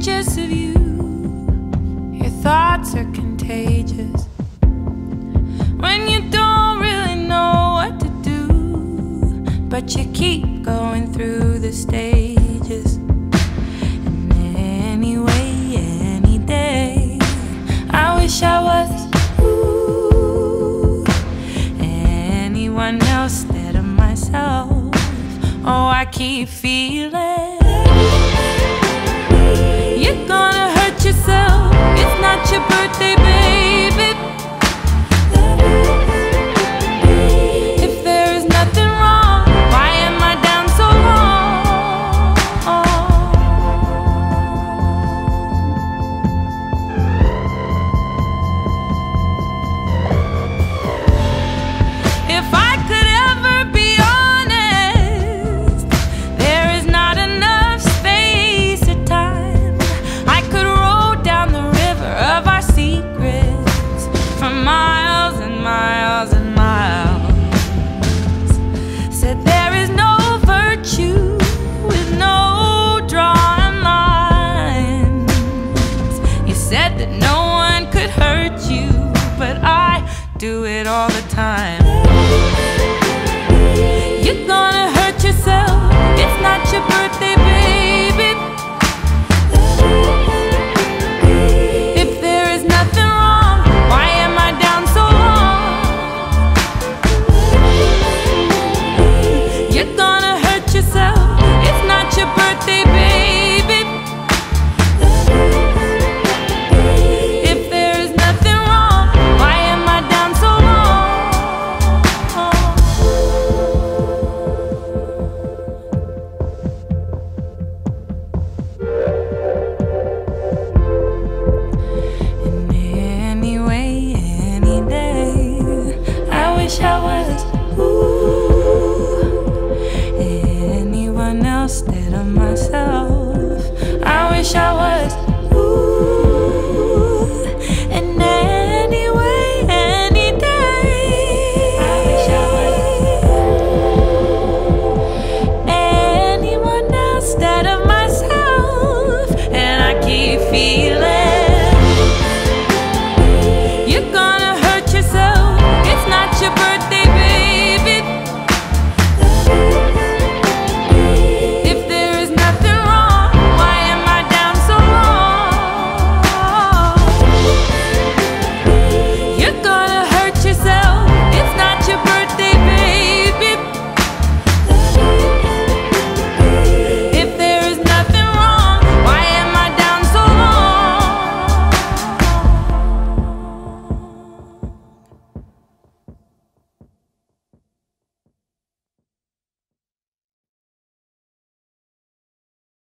Just of you. Your thoughts are contagious. When you don't really know what to do, but you keep going through the stages. And anyway, any day, I wish I was. Anyone else instead of myself. Oh, I keep feeling. birthday do it all the time. You're gonna hurt yourself, it's not your birthday.